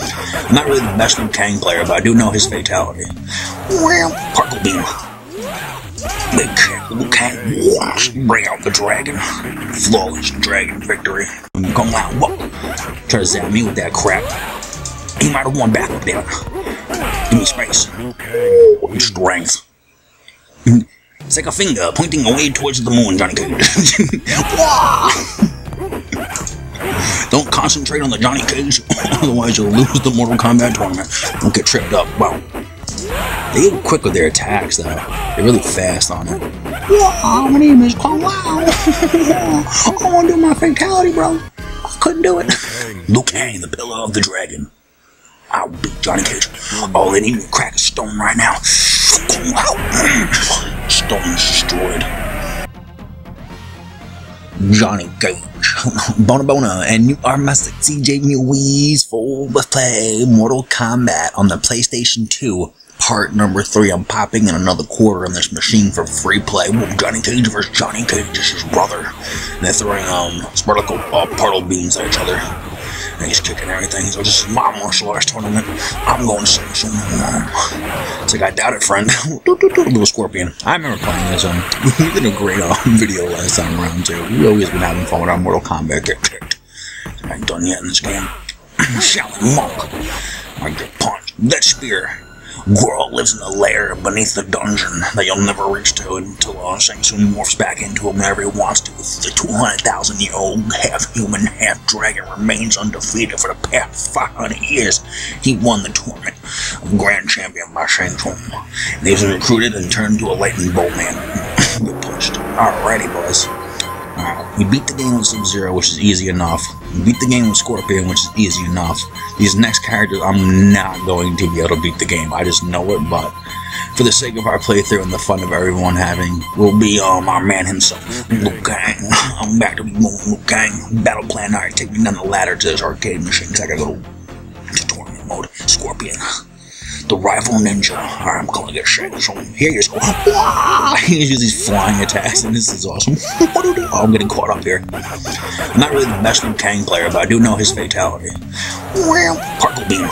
I'm not really the best Liu Kang player, but I do know his fatality. Well, Particle Beam. Liu Kang. Bring out the dragon. Flawless dragon victory. Come out, whoa. Try to zap me with that crap. He might have won back with that. Give me space. Okay. Strength. It's like a finger pointing away towards the moon, Johnny Cage. Don't concentrate on the Johnny Cage, otherwise you'll lose the Mortal Kombat tournament. Don't get tripped up. Wow. They get quick with their attacks, though. They're really fast on it. Wow, my name is Kung Lao. I want to do my fatality, bro. I couldn't do it. Liu Kang, the pillar of the dragon. I'll beat Johnny Cage. All they need to crack a stone right now. Stone destroyed. Johnny Cage, Bona Bona, and you are Master TJ Muiz for Let's Play Mortal Kombat on the PlayStation 2. Part number 3. I'm popping in another quarter on this machine for free play. Whoa, Johnny Cage versus Johnny Cage, is his brother. And they're throwing um, sparkle uh, particle beams at each other and he's kicking everything. So this is my martial arts tournament. I'm going to sing soon. It's like I doubt it, friend. Little scorpion. I remember playing this. Um, we did a great um, video last time around too. We always been having fun with our Mortal Kombat get kicked. I ain't done yet in this game. Shaolin monk. I get punched. That spear. Girl lives in a lair beneath the dungeon that you'll never reach to until uh, Shang Tsung morphs back into him whenever he wants to. The 200,000 year old half human, half dragon remains undefeated for the past 500 years. He won the tournament of Grand Champion by Shang Tsung. He was recruited and turned into a lightning bolt man. Get pushed. Alrighty, boys. We beat the game with Sub-Zero, which is easy enough. Beat the game with Scorpion, which is easy enough. These next characters, I'm not going to be able to beat the game. I just know it, but for the sake of our playthrough and the fun of everyone having, will be um, our man himself, Liu Kang. I'm back to be Liu Kang. Battle plan, alright, take me down the ladder to this arcade machine, because I gotta go to tournament mode. Scorpion the rival ninja. Alright, I'm calling it Shang Tsung. Here you go. He uses these flying attacks, and this is awesome. oh, I'm getting caught up here. I'm not really the best Liu Kang player, but I do know his fatality. Well, Particle Beam.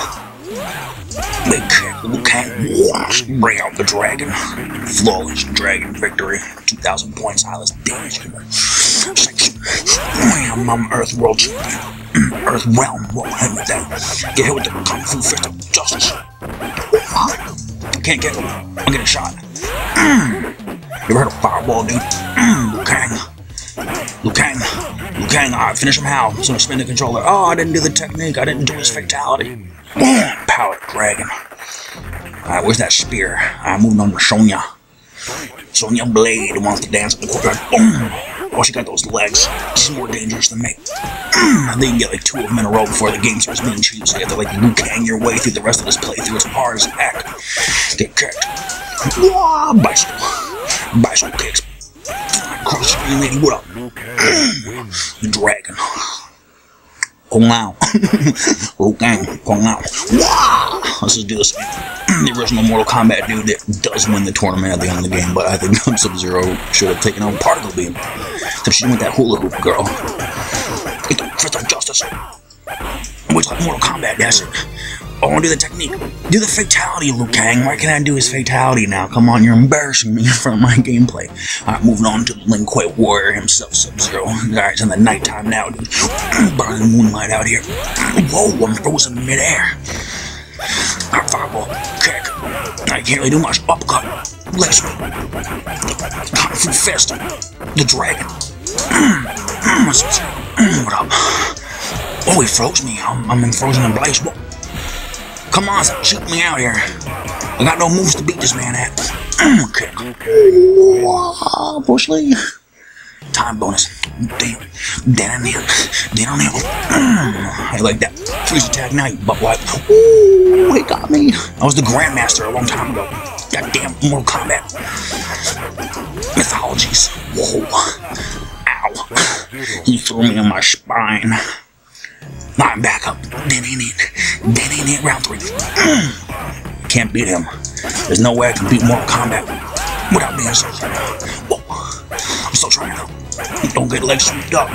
Big kick, Liu Kang. Bring out the dragon. Flawless dragon victory. 2,000 points, highest damage. Wham, I'm Earth World Champion. Mm, Earth Realm, whoa, hit with that. Get hit with the Kung Fu Fist of Justice. Can't get him. I'm getting shot. You heard of Fireball, dude? Liu Kang. Liu Kang. Liu Kang, alright, finish him how? So spin the controller. Oh, I didn't do the technique. I didn't do his fatality. Power Dragon. Alright, where's that spear? I'm moving on to Sonya. Sonya Blade wants to dance in the courtyard. Boom! Oh, she got those legs. She's more dangerous than me. I they can get like two of them in a row before the game starts being cheap, so you have to like Liu Kang your way through the rest of this playthrough as hard as heck. Get kicked. Wah, bicycle. Bicycle kicks. Cross screen lady, what up? Mm, the dragon. Kung Lao. Liu Kang. Lao. Wow! Let's just do this. the original Mortal Kombat dude that does win the tournament at the end of the game, but I think Sub-Zero should have taken on Particle Beam. Except she went that hula hoop girl. Get the fist of justice. Which like Mortal Kombat, it. I want to do the technique. Do the fatality, Liu Kang. Why can't I do his fatality now? Come on, you're embarrassing me in front of my gameplay. Alright, moving on to Lin Kuei Warrior himself, Sub-Zero. Alright, it's in the nighttime now, dude. Burning moonlight out here. Whoa, I'm frozen midair. Kick. Can't really do much. Uppercut. Leg sweep. Kung Fu Fist. The dragon. what up? Oh, he froze me. I'm, I'm in frozen in place. Come on, shoot me out here. I got no moves to beat this man at. Wow, Bruce Lee. Time bonus. Damn. Down here. Down here. I like that. Freeze attack you butt wipe. Ooh, he got me. I was the Grandmaster a long time ago. Goddamn Mortal Kombat. Mythologies. Whoa. Ow. He threw me in my spine. I'm back up. Then it. Then ain't it. Round three. Mm. Can't beat him. There's no way I can beat Mortal Kombat without being so. Whoa. I'm still trying though. Don't get legs swept up.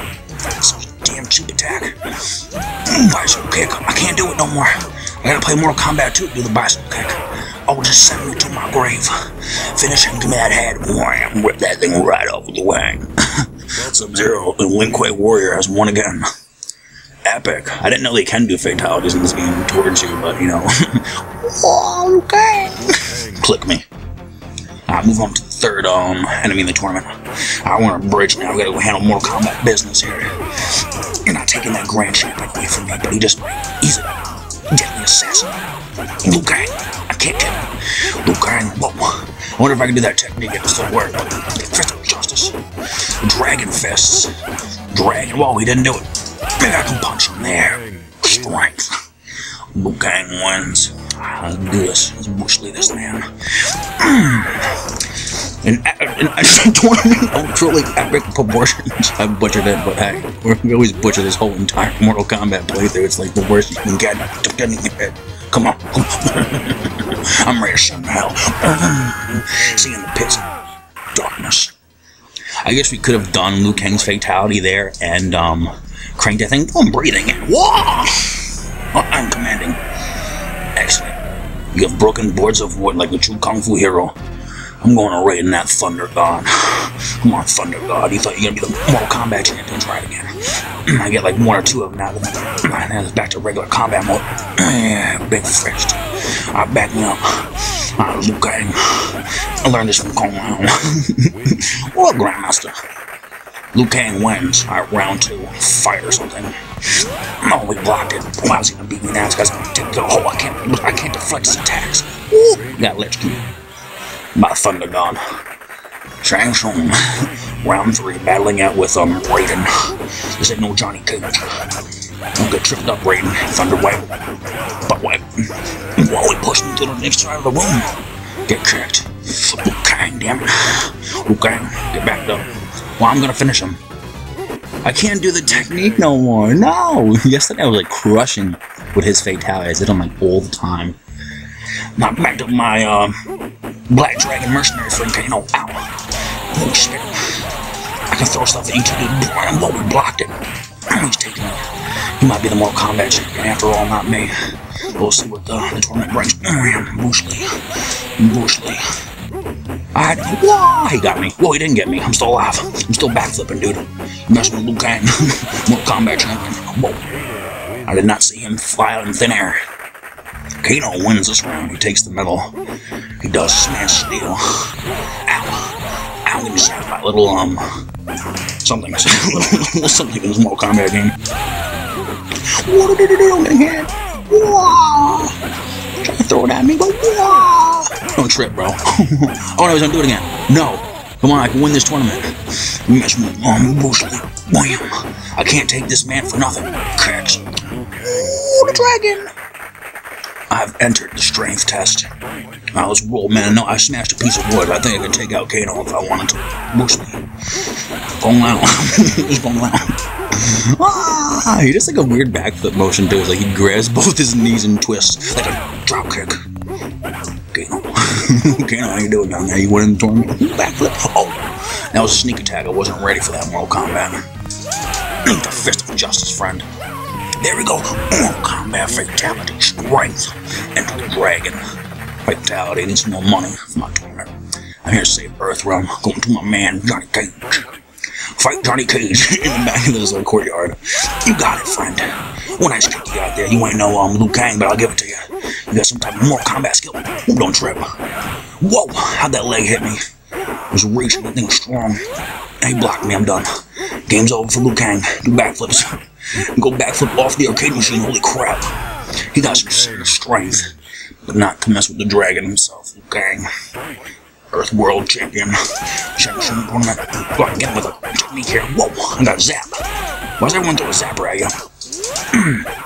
So damn cheap attack. Mm, bicycle kick. I can't do it no more. I gotta play Mortal Kombat 2 to do the bicycle kick. Oh, just send me to my grave. Finish him, give me that head. Wham, rip that thing right off the wang. Sub-Zero and Lin Kuei Warrior has won again. Epic. I didn't know they can do fatalities in this game towards you, but you know. okay. Click me. I move on to the third um enemy in the tournament. I want a bridge now. We gotta go handle Mortal Kombat business here. You're not taking that grand champion away from me, but he just he's a deadly assassin. Liu Kang. I can't kill him. Liu Kang. Whoa. I wonder if I can do that technique if still work. Fist of Justice. Dragon fists. Dragon. Whoa, he didn't do it. Maybe I can punch him there. Strength. Liu Kang wins. Do this. Let's bush lead this man. An, an actual tournament of truly epic proportions. I butchered it, but hey, we always butcher this whole entire Mortal Kombat playthrough. It's like the worst you can get. Come on, come on. I'm ready to send hell. See in the pits of darkness. I guess we could have done Liu Kang's fatality there and um, cranked that thing. Oh, I'm breathing. Whoa! I'm commanding. Excellent. You have broken boards of wood like a true kung fu hero. I'm going to raid in that Thunder God. Come on, Thunder God. You thought you were going to be the Mortal Kombat champion. Try it again. I get like one or two of them now. And then it's back to regular combat mode. Yeah, big fist. I back me up. Uh, Liu Kang. I learned this from Kung Lao. what, Grandmaster? Liu Kang wins. Alright, round two. Fight or something. No, we blocked it. Wow, he's gonna beat me now. The hole. I can't, I can't deflect his attacks. Woo! Got Lich King. My Thunder God. Shang Tsung. Round three, battling out with um Raiden. This ain't no Johnny Cage. Don't get tripped up, Raiden. Thunder wipe. But. Whoa, he pushed me to the next side of the room. Get kicked. Liu Kang, damn it. Get back up. Well, I'm gonna finish him. I can't do the technique no more. No! Yesterday I was like crushing with his fatalities. I did them like all the time. Now back to my uh, Black Dragon mercenary friend Kano. Ow. Oh shit. I can throw stuff at each of you. Damn, low, we blocked it. He's taking it. He might be the Mortal Kombat champion after all, not me. We'll see what the, the tournament brings. Bush Lee. Bush Lee. I, whoa, he got me. Whoa, he didn't get me. I'm still alive. I'm still backflipping, dude. You with Liu Kang. Mortal Kombat champion. Whoa. I did not see him fly out in thin air. Kano wins this round. He takes the medal. He does smash steel. Ow. Ow, he just had my little, um, something. little something in this Mortal Kombat game. What did it do? I'm hit. Whoa. Try to throw it at me, but whoa. Don't trip, bro. oh, no, he's gonna do it again. No. Come on, I can win this tournament. You mess with um, Bruce Lee. Wham. I can't take this man for nothing. Cracks. Ooh, the dragon. I've entered the strength test. I was roll, man. No, I smashed a piece of wood. I think I could take out Kano if I wanted to. Lee. Going. He's going out. Ah, he does like a weird backflip motion too. Like he grabs both his knees and twists like a drop kick. Kano. Kano, how you doing down there? You went in the tournament? Backflip. Oh, that was a sneak attack. I wasn't ready for that Mortal Kombat. the fist of justice, friend. There we go. Kombat fatality, strength, the dragon. Fatality needs more money tournament. I'm here to save Earthrealm. Going to my man Johnny Cage. Fight Johnny Cage in the back of this uh, courtyard. You got it, friend. When I kick you out there, you ain't no um, Liu Kang, but I'll give it to you. You got some type of Mortal Kombat skill. Ooh, don't trip. Whoa, how'd that leg hit me? It was reaching, that thing was strong. He blocked me, I'm done. Game's over for Liu Kang. Do backflips. Go backflip off the arcade machine, holy crap. He got some strength. But not to mess with the dragon himself, Kang. Earth World Champion. Tsung tournament. Go on, get with a technique here. Whoa, I got zap. Why's everyone throw a zapper at you?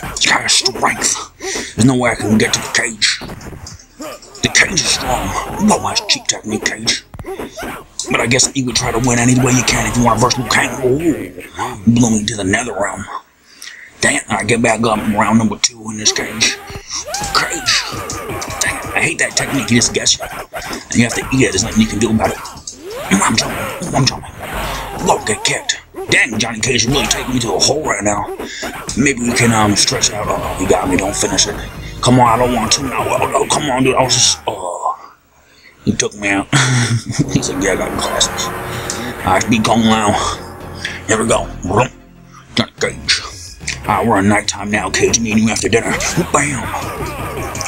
It's kind of strength. There's no way I can get to the cage. The cage is strong. Whoa, that's cheap technique, cage. But I guess you would try to win any way you can if you want verse Liu Kang. Ooh, me to the nether realm. Dang it, I get back up round number two in this cage. Cage. Dang I hate that technique, you just guess you. And you have to eat it, there's nothing you can do about it. Mm, I'm jumping, mm, I'm jumping. Whoa, get kicked. Dang, Johnny Cage is really taking me to a hole right now. Maybe we can um stretch out. Oh, you got me. Don't finish it. Come on, I don't want to now. Oh, come on, dude. I was just. Oh. He took me out. he said, yeah, I got glasses. I be gone now. Here we go. Johnny Cage. Ah, we're on nighttime now, Cage. Me and you after dinner. Bam!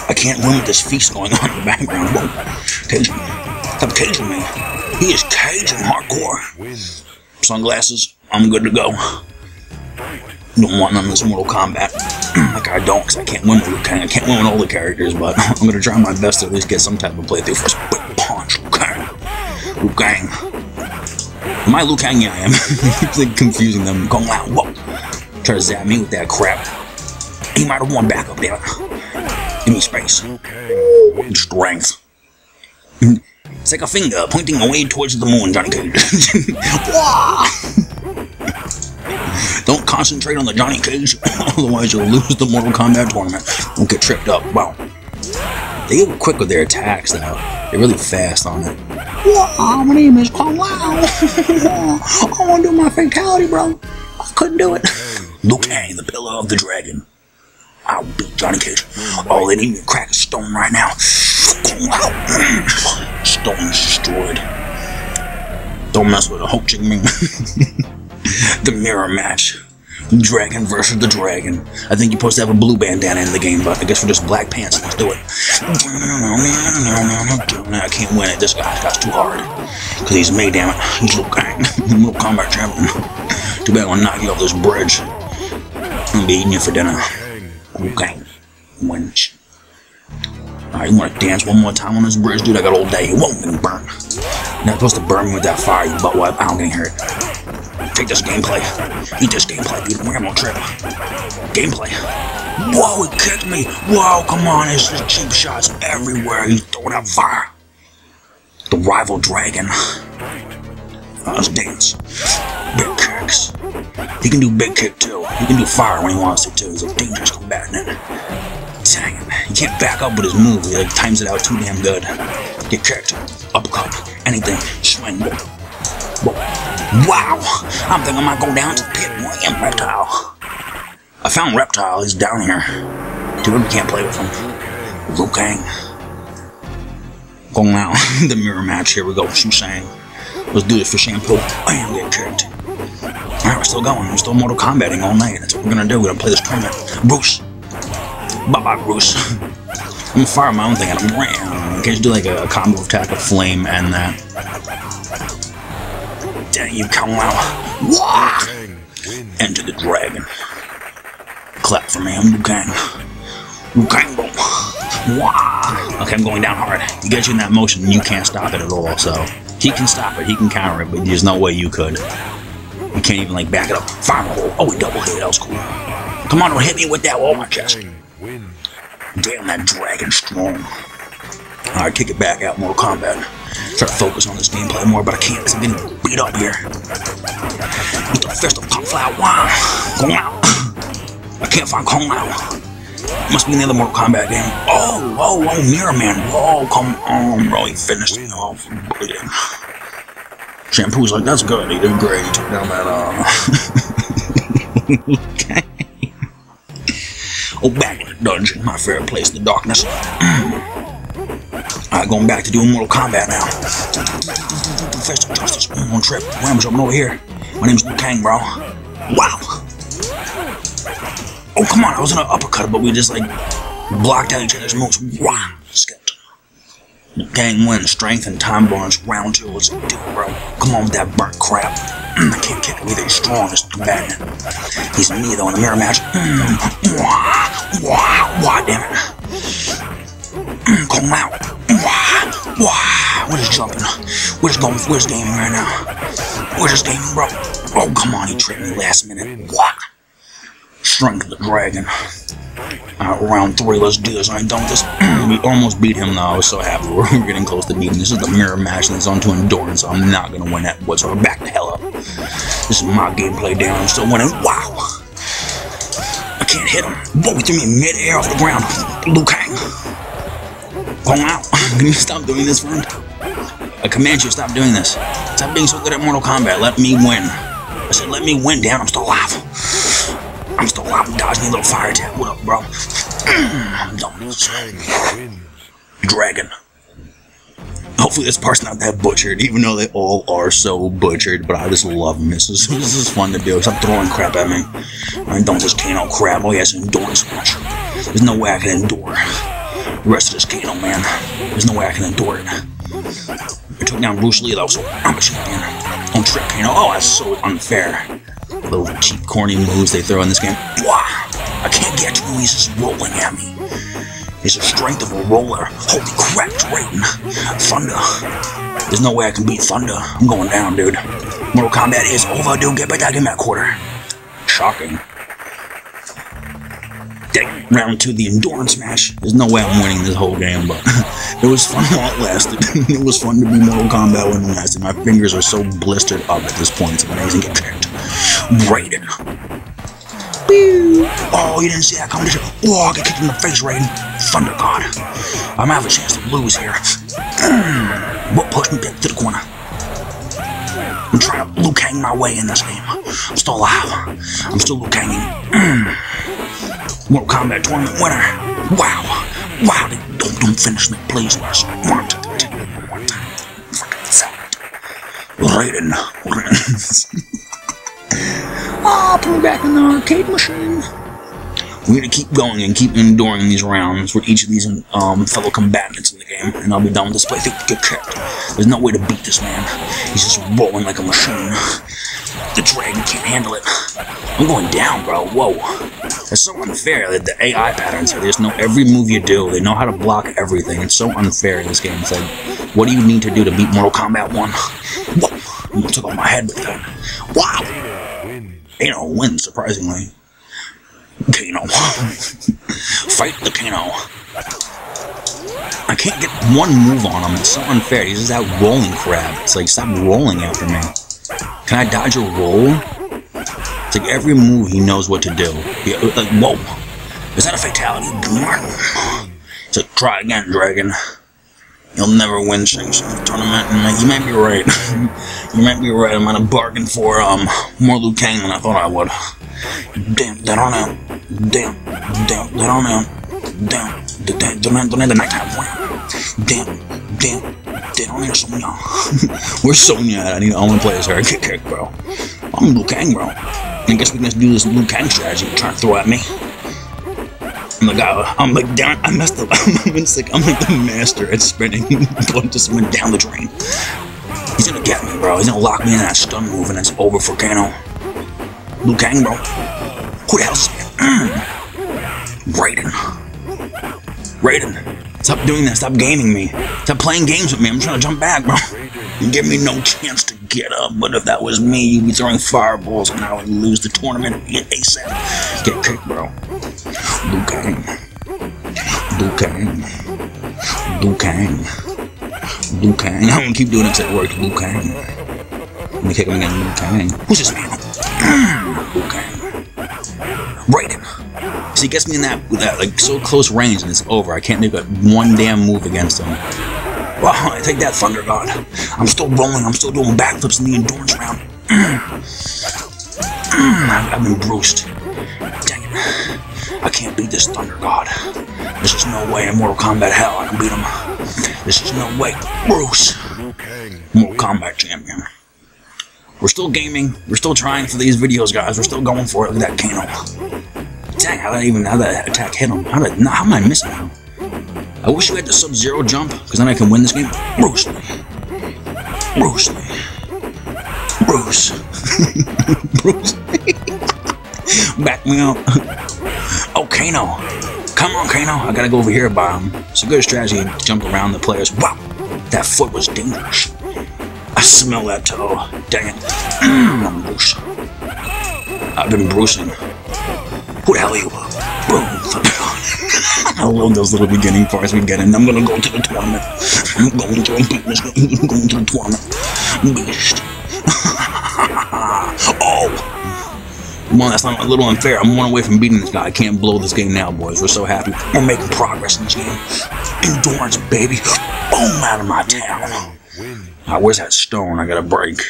I can't win with this feast going on in the background. Whoa. Cage. Stop caging me. He is caging hardcore. Sunglasses. I'm good to go. Don't want none of this Mortal Kombat. like I don't, because I can't win with I can't win with all the characters, but I'm gonna try my best to at least get some type of playthrough first. Punch, Liu Kang. Liu Kang. Am I Liu Kang? Yeah, I am. it's like confusing them. Going out. Whoa. Try to zap me with that crap. He might have won back up there. Give me space. Strength. It's like a finger pointing away towards the moon, Johnny Cage. Don't concentrate on the Johnny Cage, otherwise you'll lose the Mortal Kombat tournament. Don't get tripped up. Wow. They get quick with their attacks, though. They're really fast on it. Wow, uh, my name is oh, Kung Lao. I want to do my fatality, bro. I couldn't do it. Liu Kang, the pillar of the dragon. I'll beat Johnny Cage. Oh, they need me to crack a stone right now. Stone destroyed. Don't mess with a Ho Chi Minh. the mirror match. Dragon versus the dragon. I think you're supposed to have a blue bandana in the game, but I guess we're just black pants. Let's do it. I can't win it. This guy's got too hard. Because he's made, damn it. He's Liu Kang. Mortal Kombat champion. Too bad I'll knock you off this bridge. I'm be eating you for dinner. Liu Kang. Wins. Alright, you wanna dance one more time on this bridge, dude? I got all day. You won't get burn. You're not supposed to burn me with that fire, you butt wipe. I don't getting hurt. Take this gameplay. Eat this gameplay, dude. We're trip. Gameplay. Whoa, he kicked me. Whoa, come on. There's just cheap shots everywhere. He's throwing out fire. The rival dragon. Uh, let's dance. Big kicks. He can do big kick too. He can do fire when he wants to too. He's a dangerous combatant. Dang. He can't back up with his move. He like times it out too damn good. Get kicked. Uppercut. Anything. Swing. Whoa. Wow! I'm thinking I might go down to the pit. Wham, Reptile. I found Reptile. He's down here. Dude, we can't play with him. Liu Kang. Going out. the mirror match. Here we go. Shusang. Let's do this for shampoo. Bam, get kicked. Alright, we're still going. We're still Mortal Kombating all night. That's what we're gonna do. We're gonna play this tournament. Bruce. Bye-bye, Bruce. I'm gonna fire my own thing at him. Ram. Can you do like a combo attack of flame and that? Dang you, Kung Lao. Wah! Enter the dragon. Clap for me, I'm Liu Kang. Liu Kang, boom. Wah! Okay, I'm going down hard. You get you in that motion, and you can't stop it at all, so... He can stop it, he can counter it, but there's no way you could. You can't even, like, back it up. Fire hole. Oh, he double hit, that was cool. Come on, don't hit me with that wall, my chest. Damn, that dragon strong. Alright, kick it back out, Mortal Kombat. Try to focus on this gameplay more, but I can't because I'm getting beat up here. Eat the fist of Kung Lao. Wow. I can't find Kung Lao. Must be in the Mortal Kombat game. Oh, oh, oh, Mirror Man. Whoa, come on, bro. He finished it off. Shampoo's like, that's good. He did great. He took down that, uh... okay. Oh, back dungeon. My favorite place, in the darkness. Alright, going back to doing Mortal Kombat now. Fist of Justice. One trip. Rams up over here. My name's Liu Kang, bro. Wow. Oh, come on. I was in an uppercut, but we just, like, blocked out each other's moves. Wow. Liu Kang wins. Strength and time bonus. Round two. Let's do it, bro. Come on with that burnt crap. I can't him either. He's strong. Too bad. He's me, though, in the mirror match. Wow. Wow. Wow. Damn it. Kung Lao. Wow. Wow. We're just jumping. We're just going. We're just gaming right now. We're just gaming, bro. Oh, come on. He tricked me last minute. Wow. Strength of the dragon. Uh, round three, let's do this. I ain't done with this. we almost beat him, though. I was so happy. We're getting close to beating. This is the mirror match, and it's on to endurance. I'm not gonna win that whatsoever. Back the hell up. This is my gameplay down. I'm still winning. Wow. I can't hit him. Whoa, he threw me mid-air off the ground. Liu Kang. Kung Lao. Can you stop doing this, friend? I command you to stop doing this. Stop being so good at Mortal Kombat. Let me win. I said, let me win, damn. I'm still alive. I'm still dodging a little fire attack. What up, bro? Dragon. Hopefully this part's not that butchered, even though they all are so butchered, but I just love them. This is, this is fun to do. Stop throwing crap at me. I don't just Kano crap. Oh, yes, endurance match. There's no way I can endure the rest of this Kano, oh, man. There's no way I can endure it. I took down Bruce Lee, though, so I'm a champion. On Trick Kano. Oh, that's so unfair. Little cheap, corny moves they throw in this game. Wow. I can't get to him. He's just rolling at me. He's the strength of a roller. Holy crap, Drayton. Thunder. There's no way I can beat Thunder. I'm going down, dude. Mortal Kombat is over, dude. Get back in that quarter. Shocking. Dang, round two, the endurance match. There's no way I'm winning this whole game, but it was fun while it lasted. it was fun to be Mortal Kombat when it lasted. My fingers are so blistered up at this point. It's amazing. Get checked. Raiden. Oh, you didn't see that coming? Oh, I got kicked in the face, Raiden. Thunder God. I might have a chance to lose here. Hmm. what pushed me back to the corner? I'm trying to Liu Kang my way in this game. I'm still alive. I'm still Liu Kanging. Hmm. Mortal Kombat tournament winner. Wow. Wow. Don't, don't finish me, please. Time. Raiden. Raiden. Oh, put me back in the arcade machine. We're gonna keep going and keep enduring these rounds with each of these um, fellow combatants in the game, and I'll be done with this play. Get kicked. There's no way to beat this man. He's just rolling like a machine. The dragon can't handle it. I'm going down, bro. Whoa. It's so unfair that the AI patterns here. They just know every move you do. They know how to block everything. It's so unfair in this game. It's like, what do you need to do to beat Mortal Kombat 1? Whoa. I took off my head with that. Wow. Kano wins, surprisingly. Kano. Fight the Kano. I can't get one move on him. It's so unfair. He's just that rolling crab. It's like, stop rolling after me. Can I dodge a roll? It's like every move he knows what to do. He, like, whoa. Is that a fatality? It's like, try again, Dragon. You'll never win Shang tournament. And you might be right. you might be right. I'm gonna bargain for um more Liu Kang than I thought I would. Damn, that on out. Damn, damn, that on out. Damn, damn, don't have, don't have the nighttime point. Damn, damn, damn, on Sonya. Where's Sonya? I need all my players here. Kick, kick, bro. I'm Liu Kang, bro. I guess we can just do this Liu Kang strategy. Trying to throw at me. I'm like, oh, I'm like down. I messed up. I'm like, I'm like the master at spinning. just went down the drain. He's gonna get me, bro. He's gonna lock me in that stun move, and it's over for Kano. Liu Kang, bro. Who the hell's mm. Raiden? Raiden, stop doing that. Stop gaming me. Stop playing games with me. I'm trying to jump back, bro. You give me no chance to get up. But if that was me, you'd be throwing fireballs, and I would lose the tournament Get ASAP. Get kicked, bro. Liu Kang. Liu Kang. I'm gonna keep doing it until it works. Liu Let me kick him again. Kang. Who's this man? Liu Kang. Raiden. So he gets me in that that like so close range and it's over. I can't make a one damn move against him. Wow, I take that Thunder God. I'm still rolling, I'm still doing backflips in the endurance round. I've been bruised. I can't beat this Thunder God. This is no way in Mortal Kombat hell I can beat him. This is no way. Bruce. Mortal Kombat champion. We're still gaming. We're still trying for these videos, guys. We're still going for it. Look at that Kano. Dang, how did I even how that attack hit him? How, did, how am I missing him? I wish we had the Sub-Zero jump, because then I can win this game. Bruce Lee. Bruce Lee. Bruce. Bruce. Back me up. Oh, Kano. Come on, Kano. I gotta go over here him. It's a good strategy to jump around the players. Wow. That foot was dangerous. I smell that toe. Dang it. Mm, Bruce. I've been bruising. Who the hell are you? Boom. I love those little beginning parts we get in. I'm gonna go to the tournament. I'm going to I'm going to the tournament. Beast. Come on, that's not a little unfair. I'm one away from beating this guy. I can't blow this game now, boys. We're so happy. We're making progress in this game. Endurance, baby. Boom, out of my town. Ah, where's that stone I gotta break?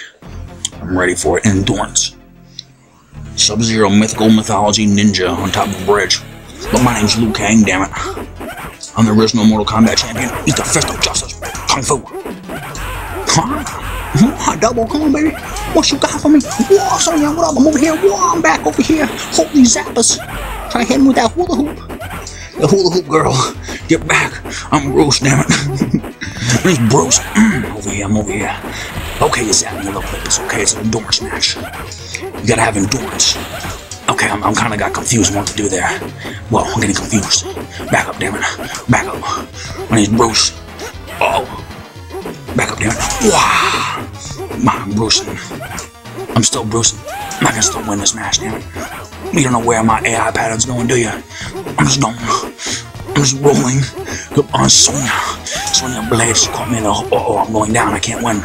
I'm ready for it. Endurance. Sub-Zero mythical mythology ninja on top of a bridge. But my name's Liu Kang, damn it. I'm the original Mortal Kombat champion. He's the fist of justice. Kung Fu. Huh? Double Kong, baby. What you got for me? Whoa, Sonya, what up? I'm over here. Whoa, I'm back over here. Holy zappers. Try to hit me with that hula hoop. The hula hoop girl. Get back. I'm Bruce, damn it. It's Bruce. Mm, over here, I'm over here. Okay, me a little bit. It's okay. It's an endurance match. You gotta have endurance. Okay, I'm, I'm kind of got confused what to do there. Well, I'm getting confused. Back up, damn it. Back up. My name's Bruce. Oh. Back up, it. Wow. I'm Brucing. I'm still bruising. I'm not gonna still win this match, damn it. You don't know where my AI pattern's going, do you? I'm just going. I'm just rolling. Up on Sonya. Sonya Blade, caught me in the. Oh, oh, I'm going down. I can't win.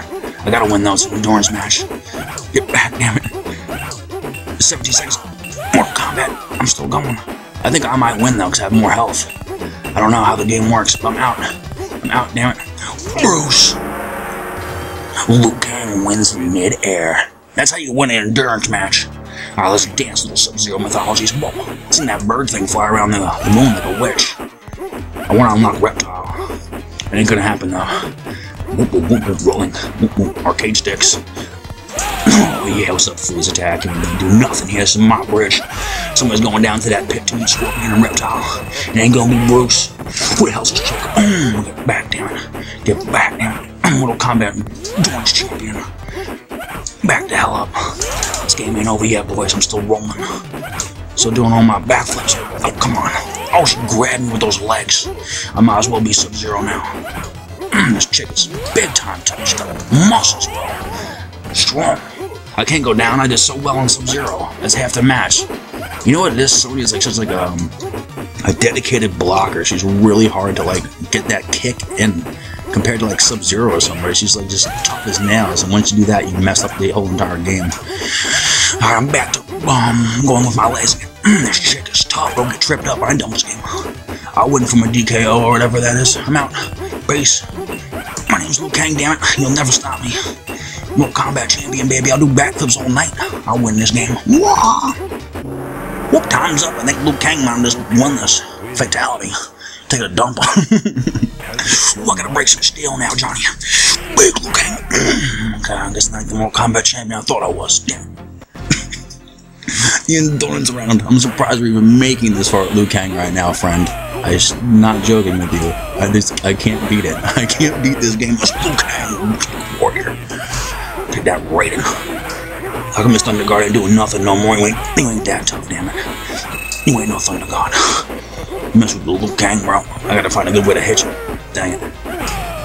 I gotta win an endurance match. Get back, damn it. 17 seconds. Mortal Kombat. I'm still going. I think I might win though, because I have more health. I don't know how the game works, but I'm out. Out, damn it. Bruce! Liu Kang wins mid-air. That's how you win an endurance match. Alright, let's dance, little Sub-Zero mythologies. Whoa, seen that bird thing fly around the, the moon like a witch. I want to unlock Reptile. It ain't gonna happen though. Whoop, whoop, whoop, rolling. Whoop, whoop, arcade sticks. Oh yeah, what's up, Freeze Attack? And they do nothing here, some mob bridge. Somebody's going down to that pit to meet Scorpion and Reptile. It ain't gonna be Bruce. Who the hell's this chick? Get back, damn it. Get back, damn it. Mortal Kombat Joint Champion. Back the hell up. This game ain't over yet, boys. I'm still rolling. Still doing all my backflips. Oh, come on. Oh, she grabbed me with those legs. I might as well be Sub-Zero now. this chick is big time touched up. Muscles, bro. Strong. I can't go down. I did so well on Sub-Zero. That's half the match. You know what it is? Sonya is like such like a, um, a dedicated blocker. She's really hard to like get that kick in compared to like Sub-Zero or somewhere. She's like just tough as nails. And once you do that, you mess up the whole entire game. Alright, I'm back to um going with my legs. this chick is tough. Don't get tripped up. I ain't done this game. I'll win from a DKO or whatever that is. I'm out. Base. My name's Liu Kang, damn it. You'll never stop me. Mortal Kombat champion, baby. I'll do backflips all night. I'll win this game. Wah! Whoop, time's up. I think Liu Kang might have just won this. Fatality. Take a dump. Ooh, I gotta break some steel now, Johnny. Big Liu Kang. okay, I guess not the Mortal Kombat champion I thought I was. Damn. the endurance round. I'm surprised we're even making this for Liu Kang right now, friend. I'm not joking with you. I just I can't beat it. I can't beat this game. It's Liu Kang. Take that rating. How come this Thunder God ain't doing nothing no more? You ain't, you ain't that tough, damn it. You ain't no Thunder God. Mess with Liu Kang, bro. I gotta find a good way to hit you. Dang it.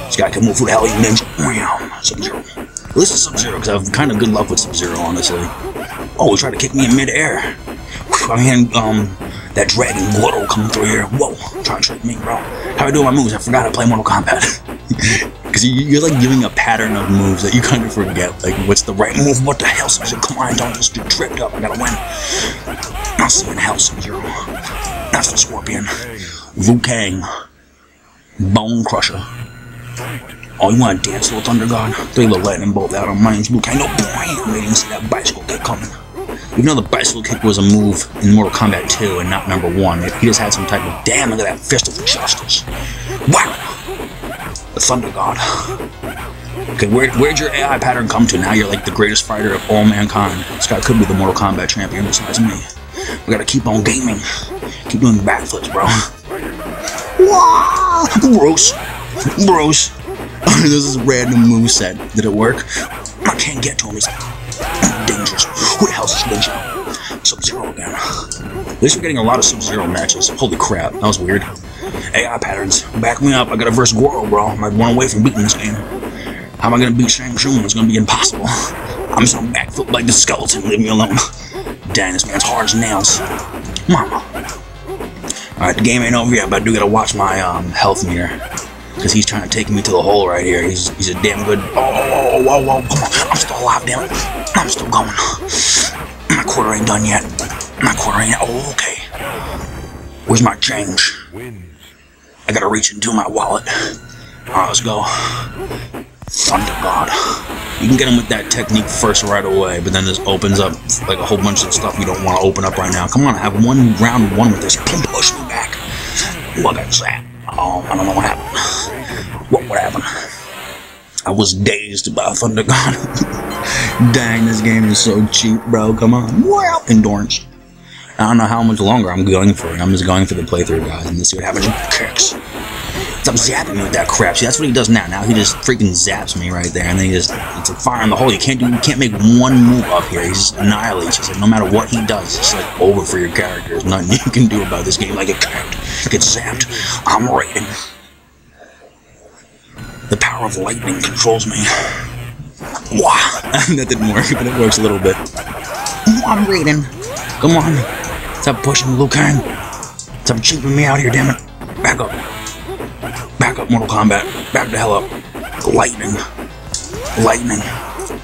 This guy can move through the hell, you ninja. Wow. Sub-Zero. This is Sub-Zero, because I have kind of good luck with Sub-Zero, honestly. Oh, he tried to kick me in mid-air. I mean, um, that dragon Goro coming through here. Whoa, trying to trick me, bro. How I do my moves? I forgot to play Mortal Kombat. Because you, are like giving a pattern of moves that you kind of forget. Like, what's the right move? What the hell? I come on, don't just get tripped up. I gotta win. You in hell, Sub-Zero. That's the Scorpion. Liu Kang. Bone Crusher. Oh, you want to dance, little Thunder God? Three little lightning bolt out on my name's Liu Kang. No, boy, waiting to see that bicycle kick coming. Even though the bicycle kick was a move in Mortal Kombat 2 and not number 1, he just had some type of damn, look at that fist of justice. Wow! The Thunder God. Okay, where, where'd your AI pattern come to? Now you're like the greatest fighter of all mankind. This guy could be the Mortal Kombat champion besides me. We gotta keep on gaming. Keep doing backflips, bro. Wow! Bruce. Bruce. this is a random move set. Did it work? I can't get to him. He's dangerous. Who the hell's this ninja? Sub-Zero again. At least we're getting a lot of Sub-Zero matches. Holy crap, that was weird. AI patterns. Back me up. I gotta verse Goro, bro. I'm like one away from beating this game. How am I gonna beat Shang Tsung? It's gonna be impossible. I'm just gonna backflip like the skeleton. Leave me alone. Dang, this man's hard as nails. Mama. Alright, the game ain't over yet, but I do gotta watch my um, health meter. Because he's trying to take me to the hole right here. He's, he's a damn good... Oh, oh, oh, oh, oh, come on. I'm still alive, damn it. I'm still going. My quarter ain't done yet. My quarter ain't... Oh, okay. Where's my change? I gotta reach into my wallet. Alright, let's go. Thunder God. You can get him with that technique first right away, but then this opens up like a whole bunch of stuff you don't want to open up right now. Come on, I have one round one with this. Push me back. Look at that. Oh, I don't know what happened. What would happen? I was dazed by Thunder God. Dang, this game is so cheap, bro. Come on. Well, endurance. I don't know how much longer I'm going for. I'm just going for the playthrough, guys, and see what happens. Kicks. Stop zapping me with that crap. See, that's what he does now. Now he just freaking zaps me right there, and then he just it's like fire in the hole. You can't do, you can't make one move up here. He just annihilates. Like no matter what he does, it's like over for your character. There's nothing you can do about this game. Like it can't get zapped. I'm raiding. The power of lightning controls me. Wow, that didn't work, but it works a little bit. I'm raiding. Come on. Stop pushing, Liu Kang. Stop cheaping me out here, damn it. Back up. Back up, Mortal Kombat. Back the hell up. Lightning. Lightning.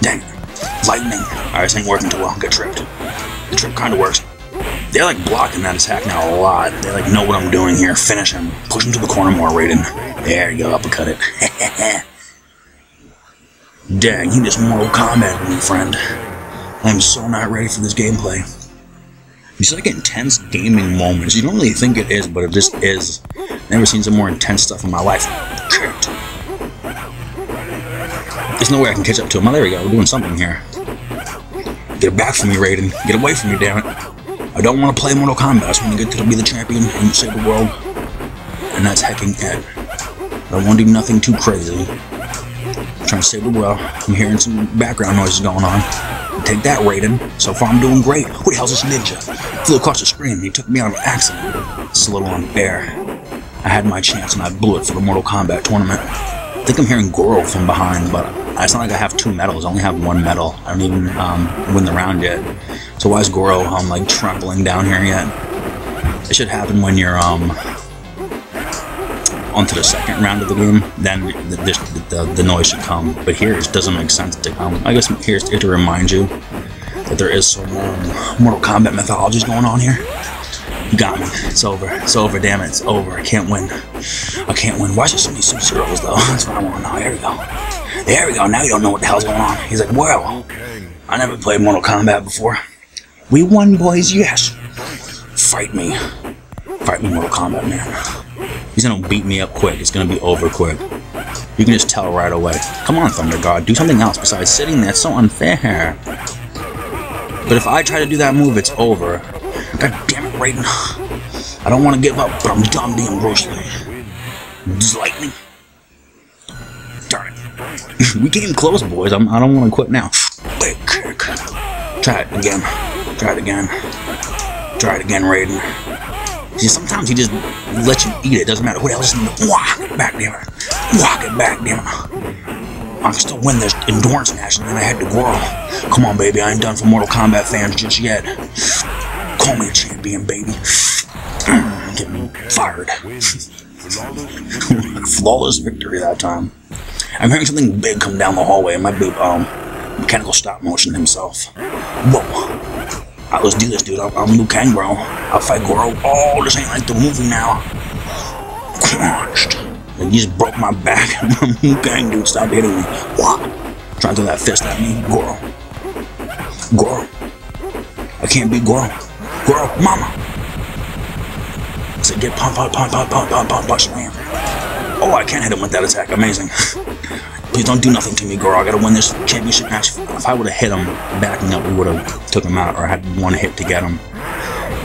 Dang. Lightning. Alright, this ain't working too well. Get tripped. The trip kinda works. They're like blocking that attack now a lot. They like know what I'm doing here. Finish him. Push him to the corner more, Raiden. There you go, uppercut it. Dang, he just Mortal Kombat me, friend. I am so not ready for this gameplay. These like intense gaming moments. You don't really think it is, but it just is. Never seen some more intense stuff in my life. There's no way I can catch up to him. Oh, there we go. We're doing something here. Get back from me, Raiden. Get away from me, damn it. I don't want to play Mortal Kombat. I just want to get to be the champion and save the world. And that's hacking it. I won't do nothing too crazy. Trying to save the world. I'm hearing some background noises going on. Take that, Raiden. So far I'm doing great. Who the hell's this ninja? Flew across the screen he took me out of an accident. It's a little unfair. I had my chance and I blew it for the Mortal Kombat tournament. I think I'm hearing Goro from behind, but it's not like I have two medals. I only have one medal. I don't even um, win the round yet. So why is Goro um, like trampling down here yet? It should happen when you're um onto the second round of the game, then the, the, the, the noise should come. But here, it doesn't make sense to come. I guess here's here to remind you that there is some um, Mortal Kombat mythologies going on here. You got me. It's over. It's over. Damn it. It's over. I can't win. I can't win. Why is there so many Sub-Zeros, though? That's what I want to know. We go. There we go. Now you don't know what the hell's going on. He's like, well, I never played Mortal Kombat before. We won, boys. Yes. Fight me. Fight me, Mortal Kombat, man. He's gonna beat me up quick. It's gonna be over quick. You can just tell right away. Come on, Thunder God, do something else besides sitting there. It's so unfair. But if I try to do that move, it's over. God damn it, Raiden. I don't want to give up, but I'm done being Bruce Lee. lightning. Darn it. we came close, boys. I'm, I do not want to quit now. Big kick. Try it again. Try it again. Try it again, Raiden. See, sometimes he just lets you eat it. Doesn't matter who else is Wah! Back, it. Wah! Get back, it. I can still win this endurance match, and then I had to grow. Come on, baby. I ain't done for Mortal Kombat fans just yet. Call me a champion, baby. Get me fired. Flawless victory that time. I'm hearing something big come down the hallway. It might be um, mechanical stop motion himself. Whoa. Right, let's do this, dude. I'm, I'm Liu Kang, bro. I'll fight Goro. Oh, this ain't like the movie now. Crunched. And you just broke my back. I'm Liu Kang, dude. Stop hitting me. What? Trying to throw that fist at me. Goro. Goro. I can't beat Goro. Goro, mama. I said, get pump, pump, pump, pump, pump, pump, pump, punch, man. Oh, I can't hit him with that attack. Amazing. Please don't do nothing to me, girl. I gotta win this championship match. If I would have hit him backing up, we would have took him out or had one hit to get him.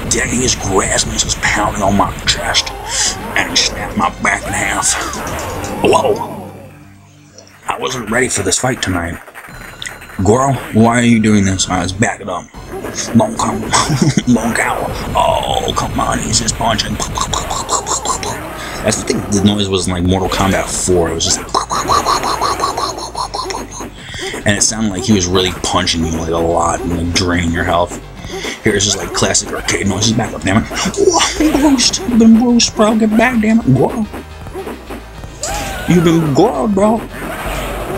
Dang, just grasped me, just pounding on my chest, and snapped my back in half. Whoa! I wasn't ready for this fight tonight. Goro, why are you doing this? I was backing up. Long come, long cow. Oh, come on, he's just punching. I think the noise was like Mortal Kombat 4. It was just and it sounded like he was really punching you like a lot and like draining your health. Here's just like classic arcade noises. Back up, damn it. Whoa, Bruce, you've been Bruce, bro. Get back, damn it. Whoa. You've been gorrowed, bro.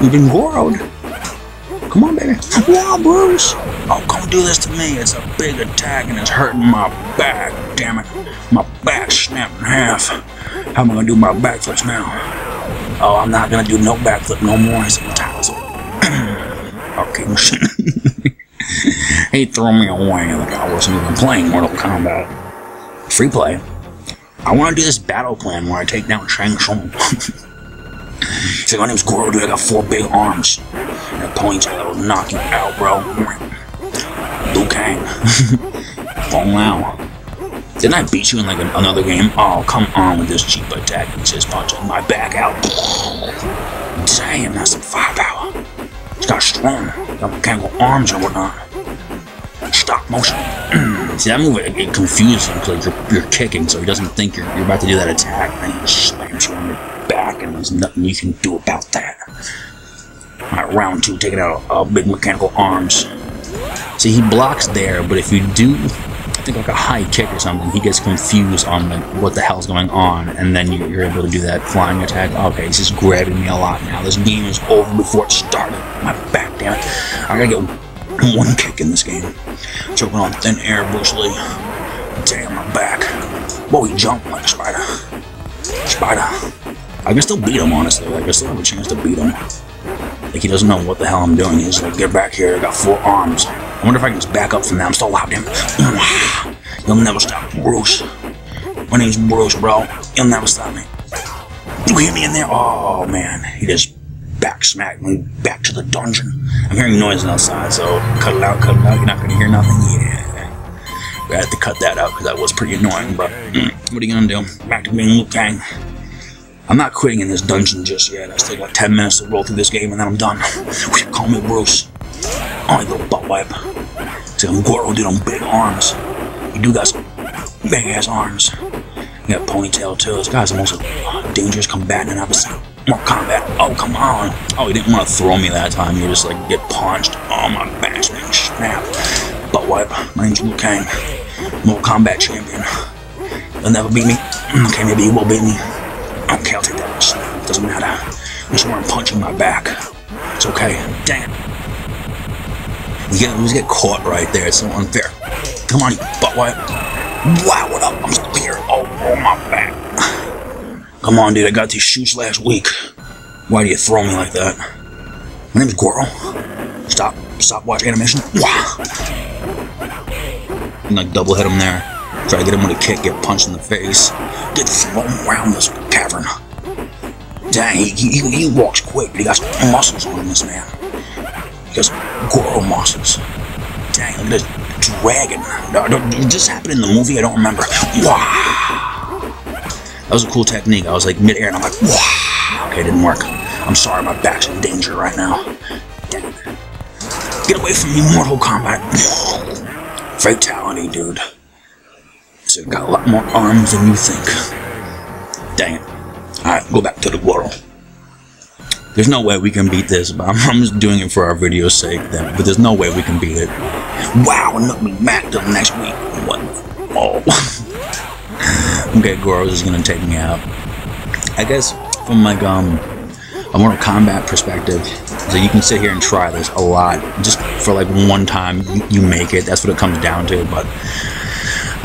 You've been gorrowed. Come on, baby. Whoa, Bruce. Oh, come do this to me. It's a big attack and it's hurting my back. Damn it. My back snapped in half. How am I gonna do my backflips now? Oh, I'm not gonna do no backflip no more. He threw me away like I wasn't even playing Mortal Kombat. Free play. I want to do this battle plan where I take down Shang Tsung. Say, my name's Goro, dude. I got four big arms. And a ponytail that'll knock you out, bro. Liu Kang. Lao. Didn't I beat you in like an, another game? Oh, come on with this cheap attack. He just punching my back out. Damn, that's some firepower. He's got strong, got mechanical arms or whatnot. Stop motion. See, that move, it, it confuses him because you're, you're, kicking, so he doesn't think you're, you're about to do that attack, and then he slams you on your back, and there's nothing you can do about that. Alright, round two, taking out uh, big mechanical arms. See, he blocks there, but if you do think like a high kick or something, he gets confused on like what the hell's going on, and then you, are able to do that flying attack. Okay, he's just grabbing me a lot now. This game is over before it started. My back, damn it. I gotta get one kick in this game. Choking on thin air, Bruce. Damn, my back. Whoa, he jumped like a spider. Spider. I can still beat him, honestly. Like, I still have a chance to beat him. Like, he doesn't know what the hell I'm doing. He's like, get back here. I got four arms. I wonder if I can just back up from that. I'm still loud him. You'll never stop, Bruce. My name's Bruce, bro. You'll never stop me. You hear me in there? Oh, man. He just back smacked me back to the dungeon. I'm hearing noise outside, so cut it out, cut it out. You're not going to hear nothing. Yeah. We had to cut that out because that was pretty annoying, but mm, what are you going to do? Back to being Liu Kang. I'm not quitting in this dungeon just yet. I still got 10 minutes to roll through this game and then I'm done. Call me Bruce. I little butt wipe. See, I'm Goro, dude, I'm big arms. You do got some big ass arms. You got ponytail too. This guy's the most dangerous combatant I've ever seen. More combat. Oh, come on. Oh, he didn't want to throw me that time. You just like get punched. Oh, my back's been snap. Butt wipe. My name's Liu Kang. Mortal Kombat champion. You'll never beat me. Okay, maybe you will beat me. Okay, I'll take that. Doesn't matter. I just want to punch in my back. It's okay. Damn. You get, you get caught right there. It's so unfair. Come on, you butt wipe. Wow, what up? I'm still here. Oh, oh, my back. Come on, dude. I got these shoes last week. Why do you throw me like that? My name's Goro. Stop. Stop watch animation. Wow. And like double hit him there. Try to get him with a kick, get punched in the face. Get thrown around this cavern. Dang, he, he, he walks quick, but he got muscles on this man. He got Goro muscles. Dang, look at this dragon. Did this happen in the movie? I don't remember. Wow. That was a cool technique. I was like mid-air and I'm like, wow. Okay, it didn't work. I'm sorry, my back's in danger right now. Dang. Get away from me, Mortal Kombat. Fatality, dude. So got a lot more arms than you think. Dang it. Alright, go back to the world. There's no way we can beat this, but I'm, I'm just doing it for our video's sake. Then, but there's no way we can beat it. Wow, and let me back till next week. What? Oh. okay, Goro's is gonna take me out. I guess from like um a Mortal Kombat perspective, so you can sit here and try this a lot, just for like one time you make it. That's what it comes down to. But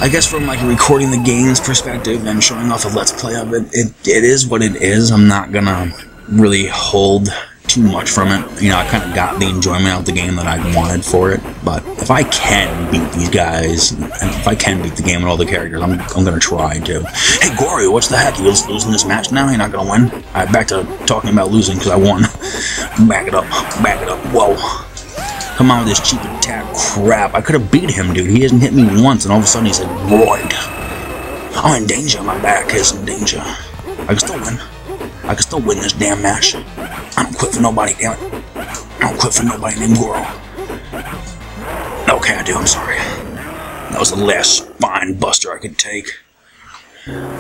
I guess from like recording the game's perspective and showing off a let's play of it, it, it is what it is. I'm not gonna really hold too much from it. You know, I kind of got the enjoyment out of the game that I wanted for it. But if I can beat these guys, and if I can beat the game with all the characters, I'm, I'm gonna try to. Hey, Gory, what's the heck? You just losing this match now? You're not gonna win? Alright, back to talking about losing because I won. back it up. Back it up. Whoa. Come on with this cheap attack crap. I could have beat him, dude. He hasn't hit me once, and all of a sudden he said, Void. I'm in danger. My back is in danger. I can still win. I can still win this damn match. I don't quit for nobody, damn it. I don't quit for nobody named. Okay, I do, I'm sorry. That was the last spine buster I could take.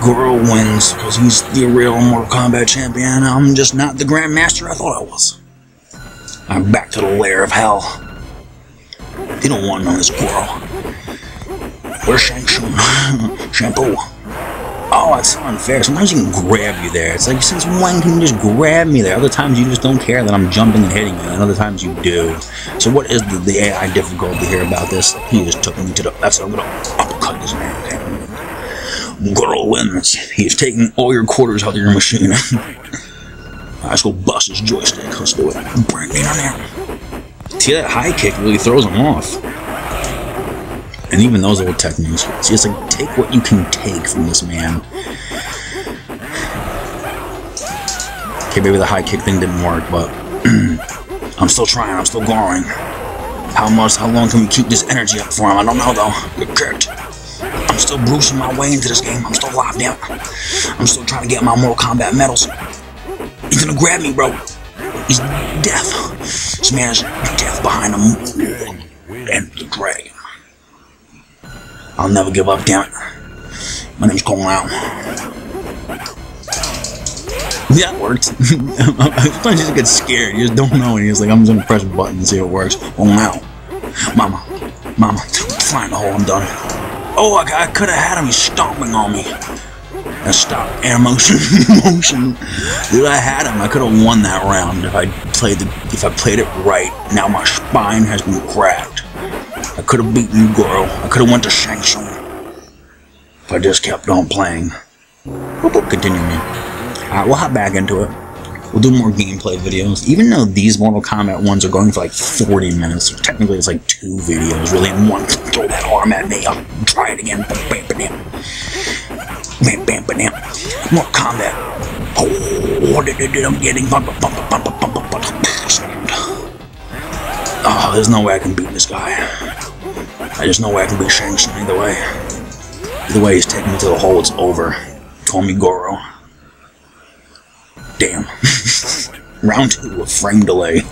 Goro wins because he's the real Mortal Kombat champion. I'm just not the Grandmaster I thought I was. I'm back to the lair of hell. They don't want none of this Goro. Where's Shang Tsung? Shampoo. Oh, it's so unfair. Sometimes you can grab you there. It's like, since when can you just grab me there? Other times you just don't care that I'm jumping and hitting you, and other times you do. So what is the, the AI difficulty here about this? He just took me to the... That's a little uppercut his man, okay? Goro wins. He's taking all your quarters out of your machine. let's go bust his joystick. Let's do it. Bring it on there. See, that high kick really throws him off. And even those old techniques. It's like, take what you can take from this man. Okay, maybe the high kick thing didn't work, but I'm still trying. I'm still going. How much, how long can we keep this energy up for him? I don't know, though. Good kicked. I'm still bruising my way into this game. I'm still alive now. I'm still trying to get my Mortal Kombat medals. He's gonna grab me, bro. He's death. Is death behind him. And the dragon. I'll never give up, damn it. My name's Kung Lao. Yeah, it worked. I just get scared. You just don't know. And he's like, I'm just gonna press a button and see if it works. Oh, now. Mama. Mama. Find the hole. I'm done. Oh, I, I could have had him. He's stomping on me. And stop. Air motion. Dude, I had him. I could have won that round if I played the if I played it right. Now my spine has been cracked. I could have beaten you, Goro. I could have went to Shang Tsung. If I just kept on playing. Continue me. Alright, we'll hop back into it. We'll do more gameplay videos. Even though these Mortal Kombat ones are going for like 40 minutes, technically it's like two videos, really, in one. Throw that arm at me, I'll try it again. Bam, bam, bam. More combat. Oh, I'm getting Oh, there's no way I can beat this guy. I just know I can beat Shang Tsung either way. Either way, he's taking me to the hole, it's over. Call me Goro. Damn. Round two, a frame delay.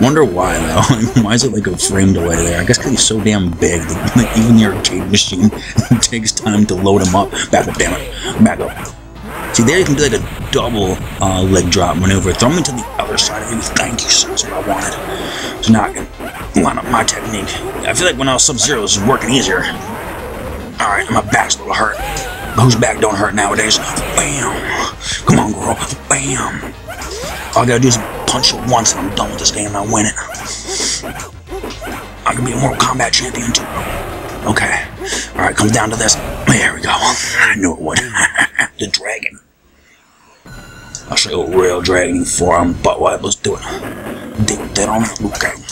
Wonder why though. why is it like a frame delay there? I guess because he's so damn big that like, even the arcade machine takes time to load him up. Back up, damn it. Back up. See, there you can do like a double uh, leg drop maneuver. Throw me to the other side of you. Thank you, sir. That's what I wanted. So now I can line up my technique. I feel like when I was Sub-Zero, this is working easier. Alright, my back's a little hurt. Whose back don't hurt nowadays? Bam! Come on, girl. Bam! All I gotta do is punch it once and I'm done with this game and I win it. I can be a Mortal Kombat champion too. Okay. Alright, comes down to this. There we go. I knew it would. the dragon. I'll show you a real dragon forearm butt wipe. Let's do it. Dig that on Liu Kang.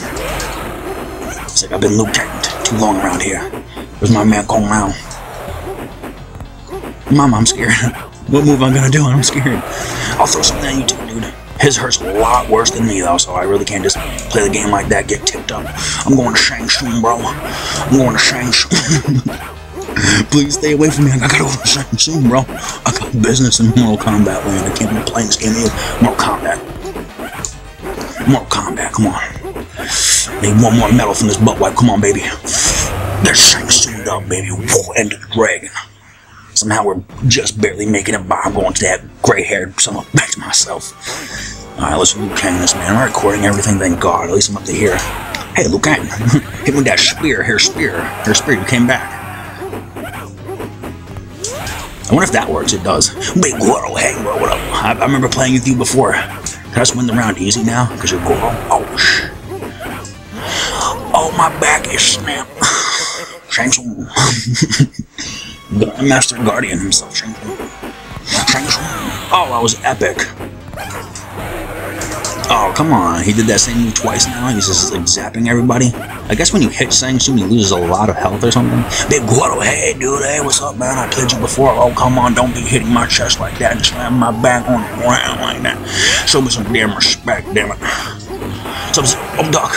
It's like I've been Liu Kang too long around here. Where's my man Kung Lao? Mama, I'm scared. what move I'm gonna do? I'm scared. I'll throw something at you too, dude. His hurts a lot worse than me though, so I really can't just play the game like that, get tipped up. I'm going to Shang Tsung, bro. I'm going to Shang Tsung. Please stay away from me. I gotta go to Shang Tsung, bro. I got business in Mortal Kombat land. I can't be playing this game. Mortal Kombat. Mortal Kombat, come on. Need one more medal from this butt wipe. Come on, baby. They're Shang Tsung up, baby. Whoa, of the dragon. Somehow we're just barely making it by. I'm going to that gray haired son of back to myself. Alright, let's Liu Kang this man. I'm recording everything, thank God. At least I'm up to here. Hey, Liu Kang. Hit with that spear. Here, spear. Here, spear. You came back. I wonder if that works. It does. Big Goro, hey, bro, what up? I, I remember playing with you before. Can I just win the round easy now? Because you're Goro? Oh. Oh, my back is snapped. Shang Tsung. Master Guardian himself, Shang Tsung. Shang Tsung. Oh, that was epic. Oh, come on. He did that same move twice now. He's just like zapping everybody. I guess when you hit Shang Tsung, he loses a lot of health or something. Big Guado, hey, dude, hey, what's up, man? I played you before. Oh, come on, don't be hitting my chest like that and slamming my back on the ground like that. Show me some damn respect, damn it. Sub oh, Doc.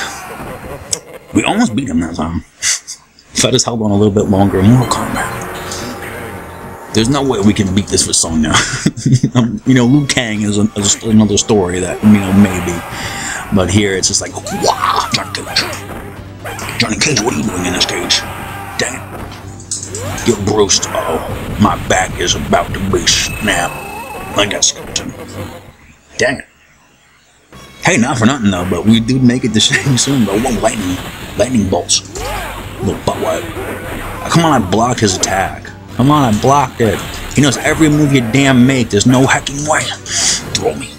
We almost beat him that time. if I just held on a little bit longer, Mortal Kombat. There's no way we can beat this with Sonya. Um, you know, Liu Kang is, is another story that, you know, maybe. But here it's just like, wow, Johnny Cage. Johnny Cage, what are you doing in this cage? Dang it. Get bruised. Uh oh, my back is about to be snapped like a skeleton. Dang it. Hey, not for nothing though, but we do make it to Shang Tsung, but one lightning, lightning bolts. Little butt wipe. Come on, I blocked his attack. Come on, I blocked it. He knows every move you damn make. There's no hacking way. Throw me.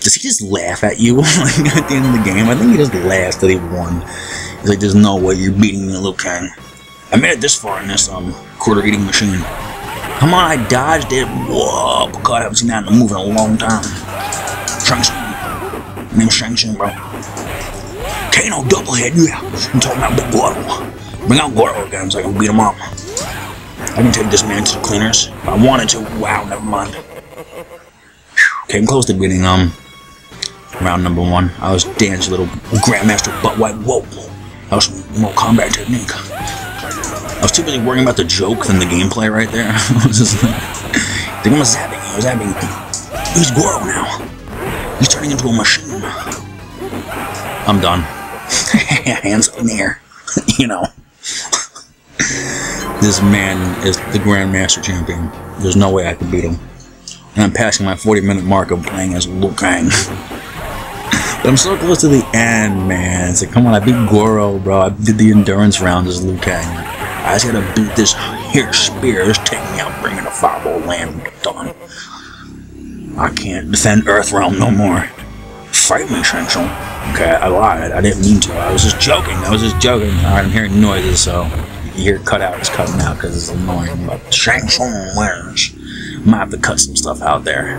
Does he just laugh at you at the end of the game? I think he just laughs that he won. He's like, there's no way you're beating me, Liu Kang. I made it this far in this um quarter eating machine. Come on, I dodged it. Whoa, God, I haven't seen that in a in a long time. Shang Tsung. Name's Shang Tsung, bro. Kano, doublehead, yeah. I'm talking about Big Goro. Bring out Goro again so I can beat him up. I can take this man to the cleaners. I wanted to. Wow, never mind. Came close to beating, um, round number one. I was Dan's little Grandmaster butt wipe. Whoa. That was more combat technique. I was too busy worrying about the joke than the gameplay right there. I was just like, I think I'm zapping. I was zapping. He's Goro now. He's turning into a machine. I'm done. Hands in the air. you know. This man is the Grandmaster Champion. There's no way I can beat him. And I'm passing my 40 minute mark of playing as Liu Kang. but I'm so close to the end, man. It's like, come on, I beat Goro, bro. I did the endurance round as Liu Kang. I just gotta beat this here spear. It's taking me out, bringing a fireball land. Done. I can't defend Earthrealm no more. Fight me, Tsung. Okay, I lied. I didn't mean to. I was just joking. I was just joking. Alright, I'm hearing noises, so you hear cutout is cutting out because it's annoying. But Shang Tsung wins. Might have to cut some stuff out there.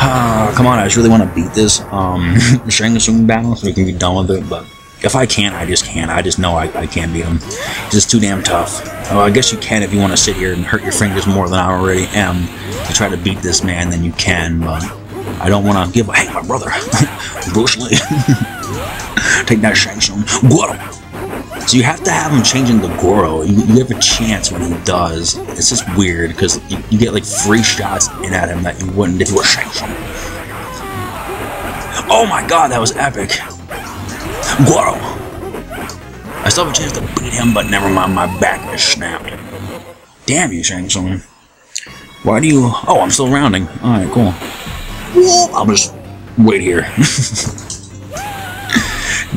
Uh, come on, I just really want to beat this um, Shang Tsung battle so we can be done with it. But if I can't, I just can't. I just know I, I can't beat him. He's just too damn tough. Well, I guess you can if you want to sit here and hurt your fingers more than I already am to try to beat this man, then you can. But I don't want to give. A, hey, my brother, Bruce Lee, take that Shang Tsung. So you have to have him changing the Goro. You, you have a chance when he does. It's just weird because you, you, get like free shots in at him that you wouldn't if you were Shang Tsung. Oh my god, that was epic. Goro. I still have a chance to beat him, but never mind, my back is snapped. Damn you, Shang Tsung. Why do you... Oh, I'm still rounding. Alright, cool. I'll just wait here.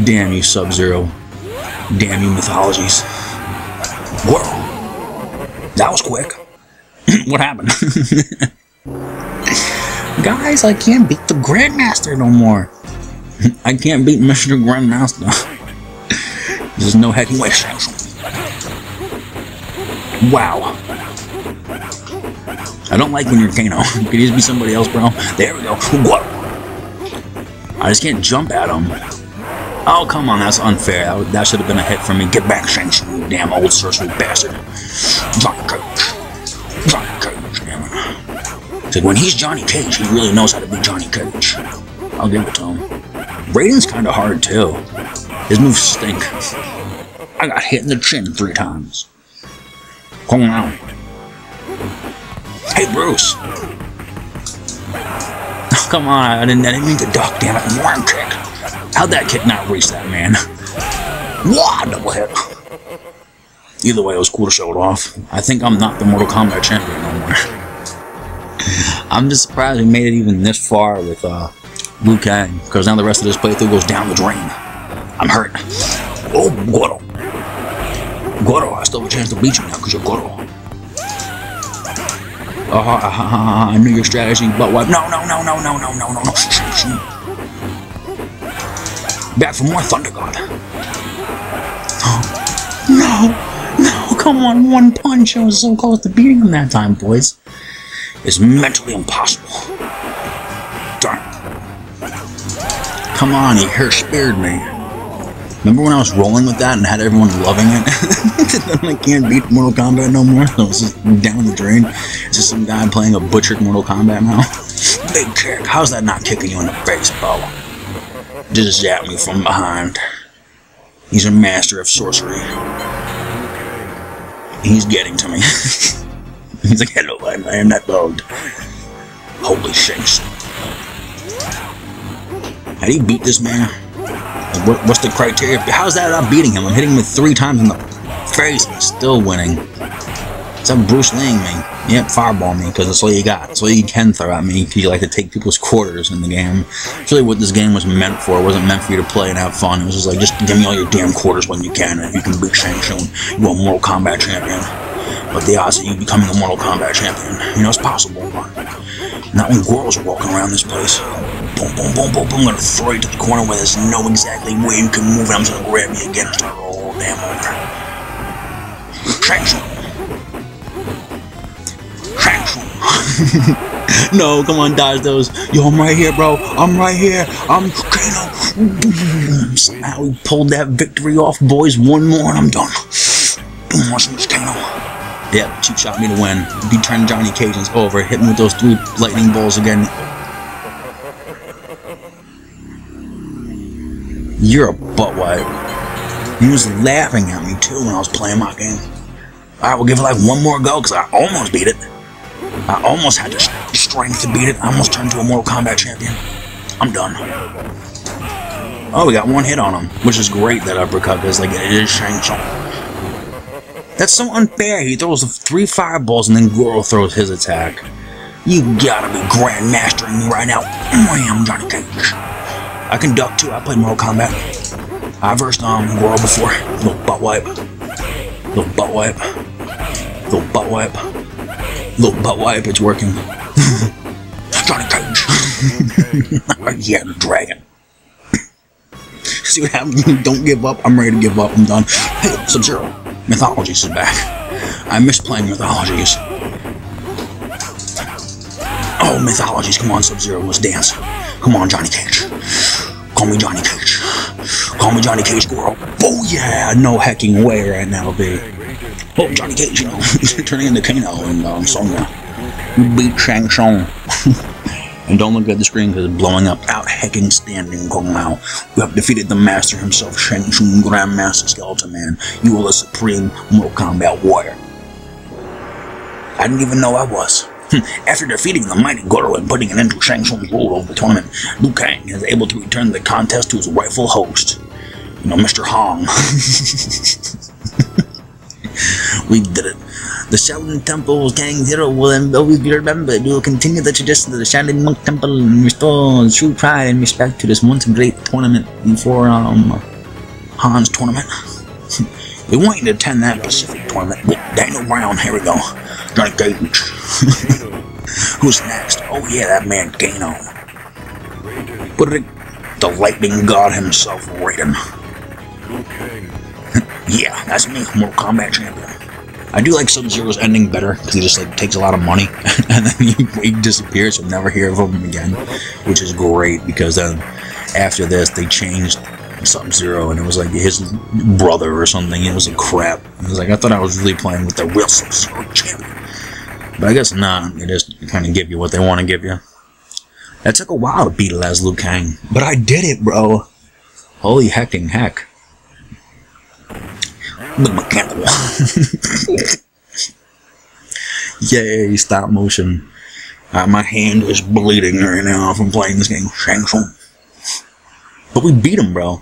Damn you, Sub-Zero. Damn you, mythologies. Whoa. That was quick. what happened? Guys, I can't beat the Grandmaster no more. I can't beat Mr. Grandmaster. There's no heavyweight sanction. Wow. I don't like when you're Kano. Could you just be somebody else, bro? There we go. What? I just can't jump at him. Oh, come on, that's unfair. That, that should have been a hit for me. Get back, Shang you damn old sorcery bastard. Johnny Cage. Johnny Cage, damn it. When he's Johnny Cage, he really knows how to be Johnny Cage. I'll give it to him. Raiden's kind of hard, too. His moves stink. I got hit in the chin three times. Come on. Hey, Bruce. Come on, I didn't, I didn't mean to duck, damn it. Warm kick. How'd that kick not reach that man? Wah, double hit. Either way, it was cool to show it off. I think I'm not the Mortal Kombat champion no more. I'm just surprised we made it even this far with uh, Liu Kang, because now the rest of this playthrough goes down the drain. I'm hurt. Oh, Goro. Goro, I still have a chance to beat you now because you're Goro. Uh, I knew your strategy, but what? No, no, no, no, no, no, no, no, no. Back for more Thunder God. No, no, come on, one punch. I was so close to beating him that time, boys. It's mentally impossible. Darn. Come on, he hair spared me. Remember when I was rolling with that and had everyone loving it? I can't beat Mortal Kombat no more. So it's just down the drain. It's just some guy playing a butchered Mortal Kombat now. Big kick. How's that not kicking you in the face, bro? Just zap me from behind. He's a master of sorcery. He's getting to me. He's like, hello, I am not dog. Holy shakes. How do you beat this man? What, what's the criteria? How's that I'm beating him? I'm hitting him three times in the face and still winning. It's like Bruce Lee me. Yep, fireball me, because that's all you got. That's all you can throw at me, because you like to take people's quarters in the game. It's really what this game was meant for. It wasn't meant for you to play and have fun. It was just like, just give me all your damn quarters when you can, and you can beat Shang Tsung. You're a Mortal Kombat champion. But the odds of you becoming a Mortal Kombat champion, you know, it's possible. Not when Goro's walking around this place. Boom, boom, boom, boom, boom. I'm gonna throw you to the corner where there's no exactly where you can move, and I'm just gonna grab you again and start all damn over. Shang Tsung. No, come on, dodge those. Yo, I'm right here, bro. I'm right here. I'm Kano. Somehow we pulled that victory off, boys. One more and I'm done. Boom, watch this Kano. Yep, cheap shot me to win. Be turning Johnny Cajuns over. Hit me with those three lightning balls again. You're a butt wipe. He was laughing at me too when I was playing my game. Alright, we'll give it like one more go because I almost beat it. I almost had the strength to beat it. I almost turned into a Mortal Kombat champion. I'm done. Oh, we got one hit on him, which is great that uppercut because like it is Shang Tsung. That's so unfair. He throws three fireballs and then Goro throws his attack. You gotta be grandmastering me right now. I am Johnny Cage. I can duck too. I played Mortal Kombat. I versed um Goro before. Little butt wipe. Little butt wipe. Little butt wipe. Little butt wipe. It's working. Johnny Cage. yeah, the dragon. See what happens? Don't give up. I'm ready to give up. I'm done. Hey, Sub Zero. Mythologies is back. I miss playing Mythologies. Oh, Mythologies. Come on, Sub Zero. Let's dance. Come on, Johnny Cage. Call me Johnny Cage. Call me Johnny Cage, girl. Oh, yeah. No hecking way right now, baby. Oh, Johnny Cage, you know. turning into Kano and um, Sonya. You beat Shang Tsung. And don't look at the screen because it's blowing up. Out hecking standing Kung Lao. You have defeated the master himself, Shang Tsung Grandmaster Skeleton Man. You are the supreme Mortal Kombat warrior. I didn't even know I was. After defeating the mighty Goro and putting an end to Shang Tsung's rule over the tournament, Liu Kang is able to return the contest to his rightful host. Know, Mr. Hong. we did it. The Shaolin Temple Gang Zero will always be remembered. We will continue the tradition of the Shaolin Monk Temple and restore true pride and respect to this once great tournament before um Han's tournament. we want you to attend that Pacific tournament with Daniel Brown. Here we go. Johnny Cage. Who's next? Oh yeah, that man Kano. But it, the lightning god himself, Raiden. Yeah, that's me, Mortal Kombat champion. I do like Sub Zero's ending better because he just like takes a lot of money and then he, he disappears. You'll never hear of him again, which is great because then after this they changed Sub Zero and it was like his brother or something. It was like crap. It was like I thought I was really playing with the real Sub Zero champion, but I guess not. They just kind of give you what they want to give you. That took a while to beat it as Liu Kang, but I did it, bro. Holy hecking heck the mechanical. Yay, stop motion. Uh, my hand is bleeding right now from playing this game. Shang Tsung. But we beat him, bro.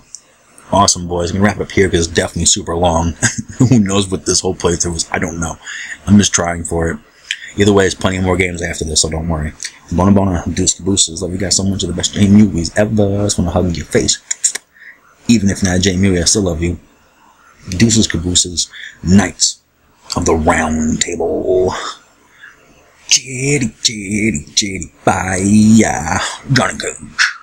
Awesome, boys. I'm gonna wrap up here because it's definitely super long. Who knows what this whole playthrough was? I don't know. I'm just trying for it. Either way, there's plenty more games after this, so don't worry. Bona Bona, Deuce Boosters. Love you guys so much. You're the best J movies ever. I just want to hug your face. Even if not J I still love you. Deuces Cabooses, Knights of the Round Table. Chitty, chitty, chitty, bye, Johnny Cage.